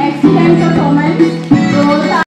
excellent performance.